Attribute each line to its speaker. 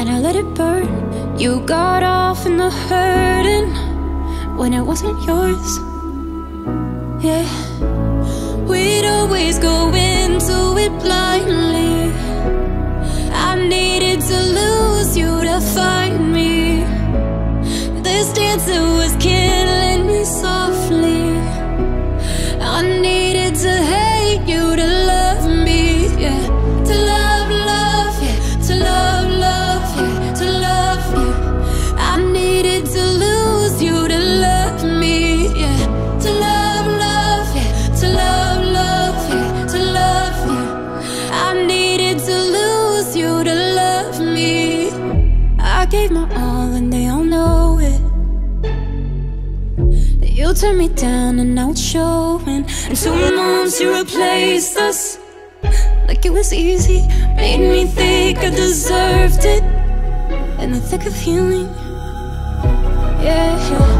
Speaker 1: and I let it burn. You got off in the hurting when it wasn't yours. Yeah, we'd always go into it blindly. I needed to lose you to find me. This dancer was killing me softly. Gave my all and they all know it. You turned me down and now it's showing. And two months you replaced us like it was easy. Made me think I deserved it in the thick of healing. Yeah, we'd